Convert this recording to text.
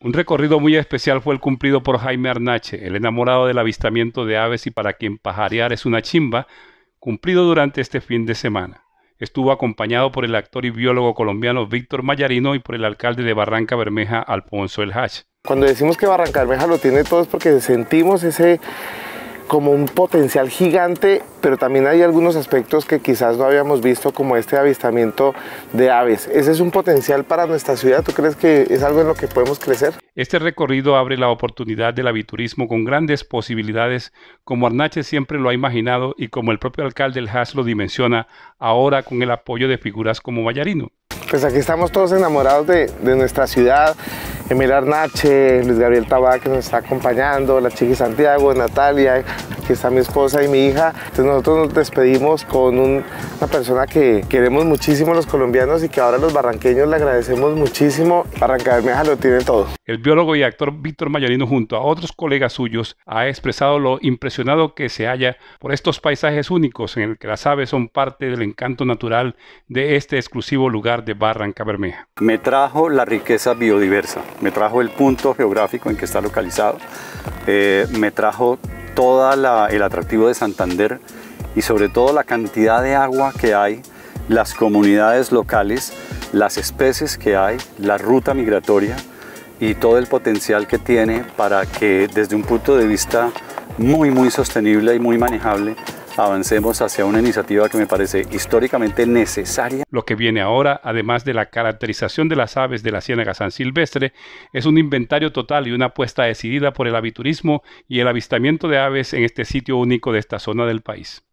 Un recorrido muy especial fue el cumplido por Jaime Arnache, el enamorado del avistamiento de aves y para quien pajarear es una chimba, cumplido durante este fin de semana. Estuvo acompañado por el actor y biólogo colombiano Víctor Mayarino y por el alcalde de Barranca Bermeja, Alfonso El Hach. Cuando decimos que Barranca Bermeja lo tiene todo es porque sentimos ese como un potencial gigante, pero también hay algunos aspectos que quizás no habíamos visto, como este avistamiento de aves. ¿Ese es un potencial para nuestra ciudad? ¿Tú crees que es algo en lo que podemos crecer? Este recorrido abre la oportunidad del aviturismo con grandes posibilidades, como Arnache siempre lo ha imaginado y como el propio alcalde El Haas lo dimensiona ahora con el apoyo de figuras como Vallarino. Pues aquí estamos todos enamorados de, de nuestra ciudad, Emil Arnache, Luis Gabriel Tabá que nos está acompañando, la Chiqui Santiago, Natalia, aquí está mi esposa y mi hija. Entonces nosotros nos despedimos con una persona que queremos muchísimo los colombianos y que ahora los barranqueños le agradecemos muchísimo. Barranca Bermeja lo tiene todo. El biólogo y actor Víctor Mayarino junto a otros colegas suyos ha expresado lo impresionado que se halla por estos paisajes únicos en el que las aves son parte del encanto natural de este exclusivo lugar de Barranca Bermeja. Me trajo la riqueza biodiversa me trajo el punto geográfico en que está localizado, eh, me trajo todo el atractivo de Santander y sobre todo la cantidad de agua que hay, las comunidades locales, las especies que hay, la ruta migratoria y todo el potencial que tiene para que desde un punto de vista muy muy sostenible y muy manejable avancemos hacia una iniciativa que me parece históricamente necesaria. Lo que viene ahora, además de la caracterización de las aves de la Ciénaga San Silvestre, es un inventario total y una apuesta decidida por el aviturismo y el avistamiento de aves en este sitio único de esta zona del país.